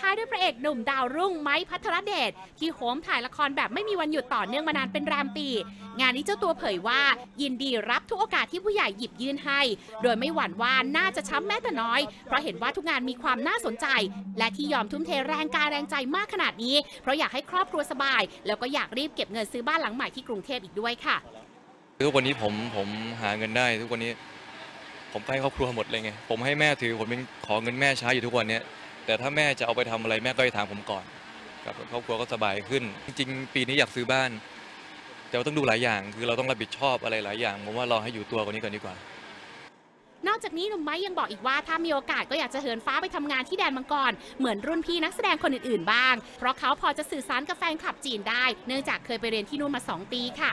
ท้ายด้วยพระเอกหนุ่มดาวรุ่งไม้พัทรเดชที่โหมถ่ายละครแบบไม่มีวันหยุดต่อเนื่องมานานเป็นแรมปี งานนี้เจ้าตัวเผยว่า ยินดีรับทุกโอกาสที่ผู้ใหญ่หยิบยื่นให้ โดยไม่หวั่นว่าน่าจะช้ำแม้แต่น้อย เพราะเห็นว่าทุกงานมีความน่าสนใจ และที่ยอมทุ่มเทแรงกายแรงใจมากขนาดนี้ เพราะอยากให้ครอบครัวสบาย แล้วก็อยากรีบเก็บเงินซื้อบ้านหลังใหม่ที่กรุงเทพอีกด้วยค่ะทุกวันนี้ผมผมหาเงินได้ ทุกวันนี้ผมให้ครอบครัวหมดเลยไงผมให้แม่ถือผมยังขอเงินแม่ใช้อยู่ทุกวันเนี้ย แต่ถ้าแม่จะเอาไปทำอะไรแม่ก็ไปถามผมก่อนครับครอบครัวก็สบายขึ้น จริง ๆ ปีนี้อยากซื้อบ้าน แต่ว่าต้องดูหลายอย่าง คือเราต้องรับผิดชอบอะไรหลายอย่างผมว่าราให้อยู่ตัวกว่านี้ก่อนดีกว่า นอกจากนี้หนุ่มไม้ยังบอกอีกว่าถ้ามีโอกาสก็อยากจะเหินฟ้าไปทำงานที่แดนมังกร เหมือนรุ่นพี่นักแสดงคนอื่นๆบ้าง เพราะเขาพอจะสื่อสารกับแฟนคลับจีนได้ เนื่องจากเคยไปเรียนที่นู่นมา 2 ปีค่ะ